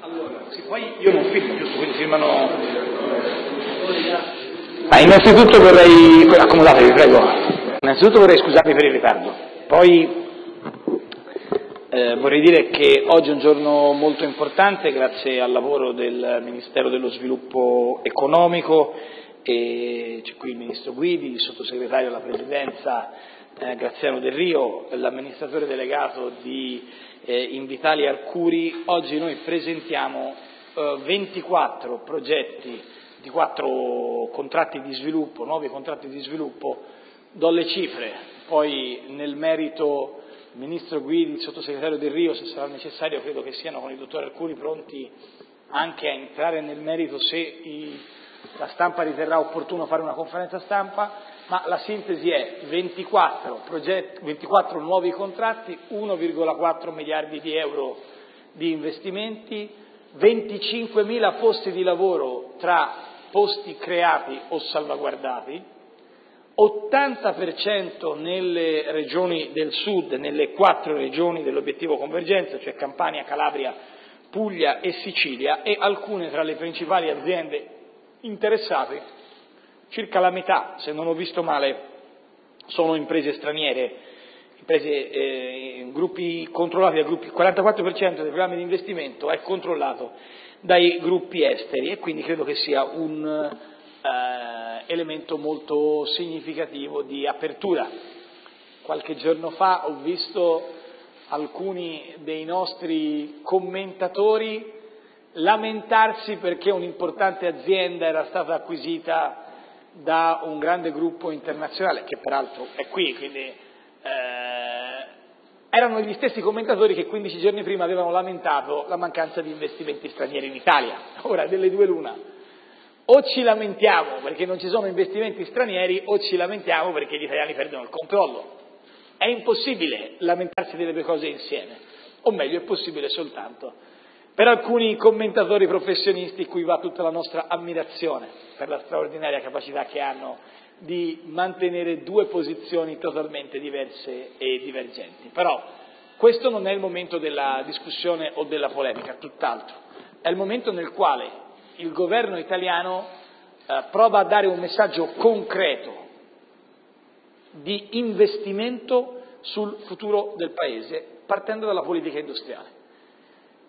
Allora, sì, poi io non firmo, giusto? Quindi firmano. Ma innanzitutto vorrei. accomodatevi, prego. Innanzitutto vorrei scusarmi per il ritardo. Poi eh, vorrei dire che oggi è un giorno molto importante grazie al lavoro del Ministero dello Sviluppo Economico e c'è qui il Ministro Guidi, il Sottosegretario alla Presidenza eh, Graziano Del Rio, l'amministratore delegato di eh, Invitalia Arcuri. Oggi noi presentiamo eh, 24 progetti di quattro contratti di sviluppo, nuovi contratti di sviluppo, do le cifre, poi nel merito il Ministro Guidi, il Sottosegretario Del Rio, se sarà necessario, credo che siano con il Dottor Arcuri pronti anche a entrare nel merito se i, la stampa riterrà opportuno fare una conferenza stampa, ma la sintesi è 24, progetti, 24 nuovi contratti, 1,4 miliardi di euro di investimenti, 25.000 posti di lavoro tra posti creati o salvaguardati, 80% nelle regioni del sud, nelle quattro regioni dell'obiettivo convergenza, cioè Campania, Calabria, Puglia e Sicilia, e alcune tra le principali aziende interessate circa la metà, se non ho visto male, sono imprese straniere, imprese, eh, gruppi controllati da gruppi, il 44% dei programmi di investimento è controllato dai gruppi esteri e quindi credo che sia un eh, elemento molto significativo di apertura. Qualche giorno fa ho visto alcuni dei nostri commentatori lamentarsi perché un'importante azienda era stata acquisita da un grande gruppo internazionale, che peraltro è qui, quindi eh, erano gli stessi commentatori che 15 giorni prima avevano lamentato la mancanza di investimenti stranieri in Italia. Ora, delle due l'una. O ci lamentiamo perché non ci sono investimenti stranieri o ci lamentiamo perché gli italiani perdono il controllo. È impossibile lamentarsi delle due cose insieme, o meglio, è possibile soltanto per alcuni commentatori professionisti cui va tutta la nostra ammirazione per la straordinaria capacità che hanno di mantenere due posizioni totalmente diverse e divergenti. Però questo non è il momento della discussione o della polemica, tutt'altro. È il momento nel quale il governo italiano eh, prova a dare un messaggio concreto di investimento sul futuro del Paese, partendo dalla politica industriale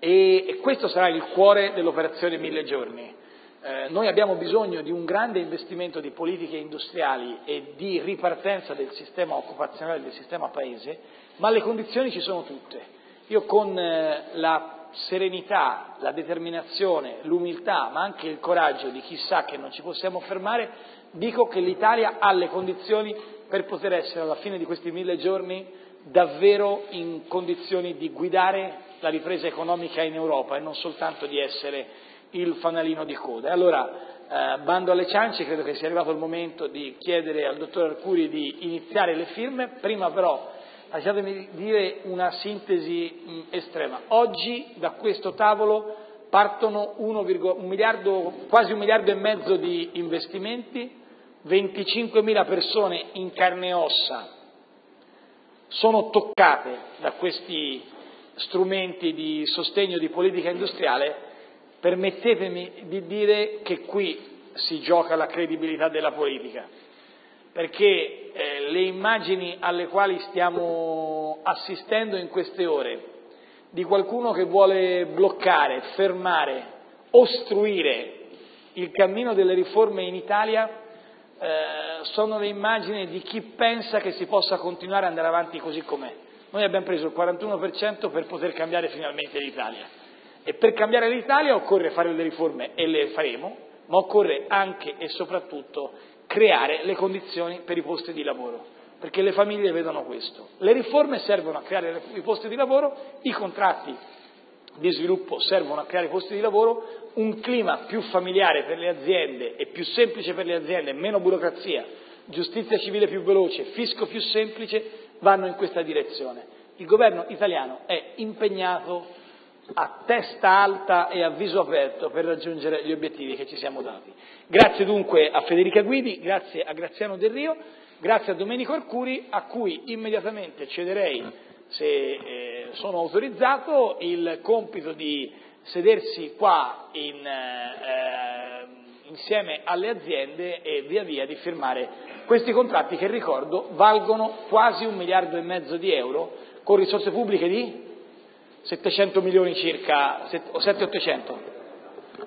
e questo sarà il cuore dell'operazione Mille Giorni. Eh, noi abbiamo bisogno di un grande investimento di politiche industriali e di ripartenza del sistema occupazionale del sistema paese, ma le condizioni ci sono tutte. Io con eh, la serenità, la determinazione, l'umiltà, ma anche il coraggio di chi sa che non ci possiamo fermare, dico che l'Italia ha le condizioni per poter essere alla fine di questi mille giorni davvero in condizioni di guidare la ripresa economica in Europa e non soltanto di essere il fanalino di coda. Allora, eh, bando alle ciance, credo che sia arrivato il momento di chiedere al dottor Arcuri di iniziare le firme, prima però lasciatemi dire una sintesi mh, estrema. Oggi da questo tavolo partono 1, un miliardo, quasi un miliardo e mezzo di investimenti, 25.000 persone in carne e ossa sono toccate da questi strumenti di sostegno di politica industriale, permettetemi di dire che qui si gioca la credibilità della politica, perché eh, le immagini alle quali stiamo assistendo in queste ore di qualcuno che vuole bloccare, fermare, ostruire il cammino delle riforme in Italia eh, sono le immagini di chi pensa che si possa continuare ad andare avanti così com'è. Noi abbiamo preso il 41% per poter cambiare finalmente l'Italia e per cambiare l'Italia occorre fare le riforme e le faremo, ma occorre anche e soprattutto creare le condizioni per i posti di lavoro, perché le famiglie vedono questo. Le riforme servono a creare i posti di lavoro, i contratti di sviluppo servono a creare posti di lavoro, un clima più familiare per le aziende e più semplice per le aziende, meno burocrazia, giustizia civile più veloce, fisco più semplice, vanno in questa direzione. Il governo italiano è impegnato a testa alta e a viso aperto per raggiungere gli obiettivi che ci siamo dati. Grazie dunque a Federica Guidi, grazie a Graziano Del Rio, grazie a Domenico Arcuri, a cui immediatamente cederei, se eh, sono autorizzato, il compito di sedersi qua in, eh, insieme alle aziende e via via di firmare questi contratti che ricordo valgono quasi un miliardo e mezzo di euro con risorse pubbliche di 700 milioni circa, o 7-800.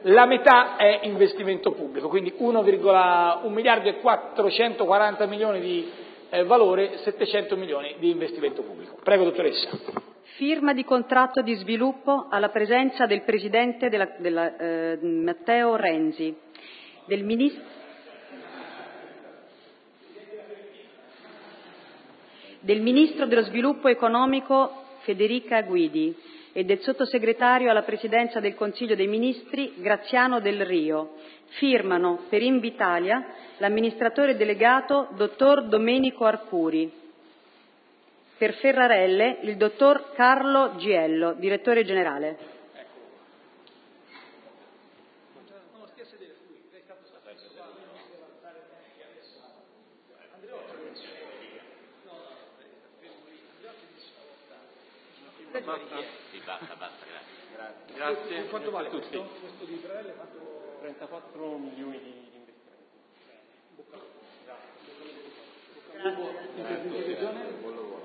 La metà è investimento pubblico, quindi 1,1 miliardo e 440 milioni di eh, valore, 700 milioni di investimento pubblico. Prego, dottoressa. Firma di contratto di sviluppo alla presenza del Presidente della, della, eh, Matteo Renzi, del Ministro del Ministro dello Sviluppo Economico Federica Guidi e del Sottosegretario alla Presidenza del Consiglio dei Ministri Graziano Del Rio. Firmano per Invitalia l'amministratore delegato Dottor Domenico Arcuri. Per Ferrarelle il Dottor Carlo Giello, Direttore Generale. Sì, basta, basta, grazie. Grazie. Quanto vale questo? Questo di Israele ha fatto 34 milioni di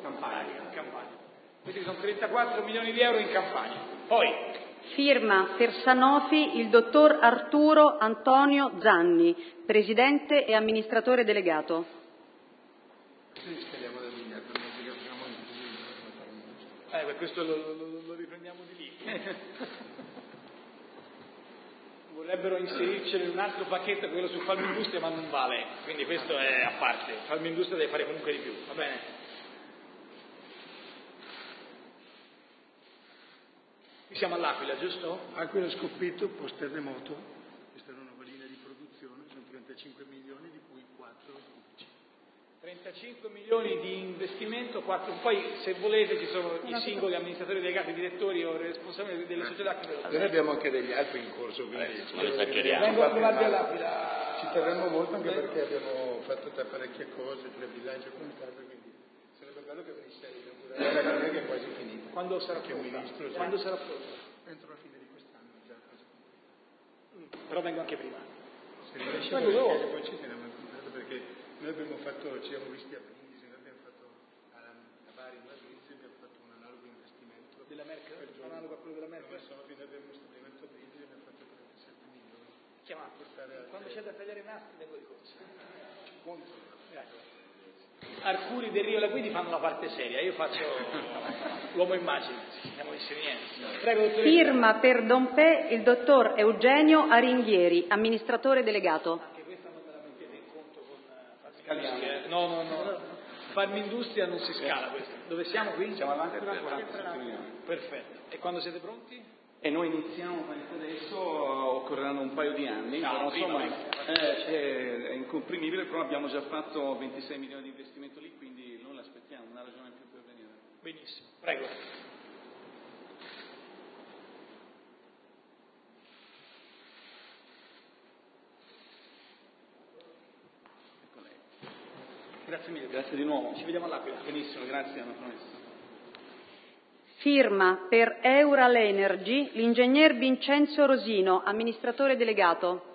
Campania. Campania. Quindi sono 34 milioni di euro in Campania. Poi. Firma per Sanofi il dottor Arturo Antonio Zanni, presidente e amministratore delegato. Eh, per questo lo, lo, lo riprendiamo di lì. Vorrebbero inserircelo in un altro pacchetto, quello su Falmindustria, ma non vale, quindi questo è a parte. Falmindustria deve fare comunque di più, va bene? Qui siamo all'Aquila, giusto? Aquila scoppito post terremoto, questa è una nuova linea di produzione, sono 35 milioni di cui 4 pubblici. 35 milioni di investimento, 4, poi se volete ci sono i singoli amministratori delegati, direttori o responsabili delle società che lo Noi abbiamo anche degli altri in corso, quindi a trovarvi all'Aquila. ci terremo molto anche perché abbiamo fatto parecchie cose, tre bilanci e quant'altro, quindi sarebbe bello che venisse a inaugurare la che è quasi finita. Quando sarà pronta? sì. Quando sarà pronta? Entro la fine di quest'anno già. Però vengo anche prima. Se perché dopo. poi ci teniamo in contatto perché noi abbiamo fatto, ci siamo visti a Brindisi, noi abbiamo fatto a, a Bari, in Brindisi, abbiamo fatto un analogo investimento. Della Merkel, analogo a quello della Merkel. Come sono, noi abbiamo uno stabilimento a Brindisi e abbiamo fatto 37 milioni. Chiamato. Quando c'è da tagliare i nastri vengo di corsa. Conto. Grazie. Arcuri del Rio e la Guidi fanno la parte seria, io faccio l'uomo immagine, siamo messi niente. Prego. Firma per Dompè il dottor Eugenio Aringhieri, amministratore delegato. Anche questa non me la mettete in conto con eh, No, no, no. Farmindustria non si scala questa. Dove siamo qui? Siamo all'Aquila, 47 milioni. Perfetto. E quando siete pronti? E noi iniziamo adesso, occorreranno un paio di anni, No, però insomma prima. eh, è, è incomprimibile, però abbiamo già fatto 26 milioni di investimento lì, quindi non l'aspettiamo, una ragione in più per venire. Benissimo. Prego. Grazie mille. Grazie di nuovo. Ci vediamo all'Aquila. Benissimo, grazie, una promessa. Firma per Eural Energy l'ingegner Vincenzo Rosino, amministratore delegato.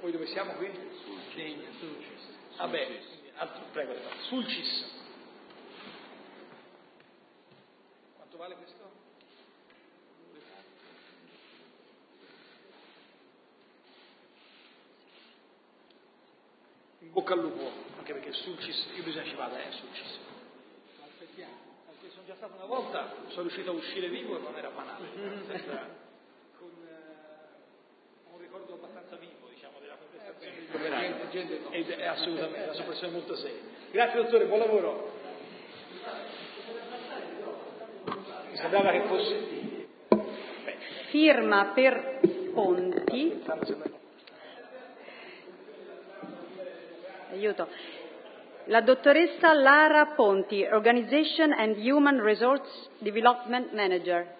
Poi dove siamo qui? Sulcis. Vabbè, altro, prego, Sulcis. Quanto vale questo? In bocca al lupo, anche perché Sulcis, io bisogna ci vada, eh, Sulcis. Ma Aspettiamo, perché sono già stato una volta, sono riuscito a uscire vivo e non era banale. Senza- con eh, un ricordo abbastanza vivo, diciamo, della contestazione. Ed è assolutamente una soppressione molto seria. Grazie dottore, buon lavoro. Mi sembrava che fosse. Firma per Ponti. Aiuto. La dottoressa Lara Ponti, Organization and Human Resource Development Manager.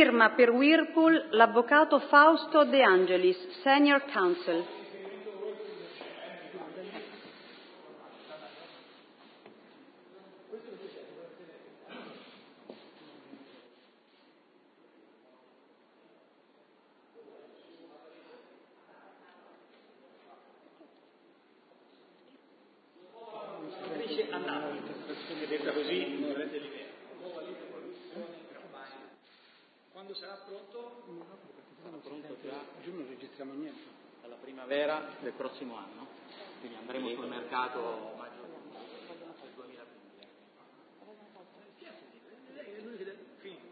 Firma per Whirlpool l'avvocato Fausto De Angelis, Senior Counsel. Senatrice Annata, detta così non rende l'idea. Quando sarà pronto? A giugno non registriamo niente. alla primavera del prossimo anno, quindi andremo sul mercato maggio del 2015.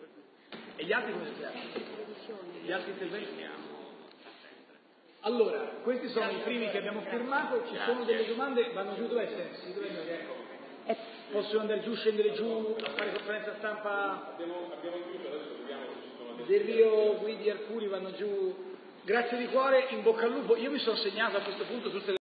E gli altri come si chiamano? Gli altri interventi? Allora, questi sono i primi che abbiamo firmato, ci sono delle domande, vanno giù dove È Possono andare giù, scendere giù, a fare conferenza stampa? Del Rio, Guidi, Arcuri vanno giù. Grazie di cuore, in bocca al lupo. Io mi sono segnato a questo punto tutte le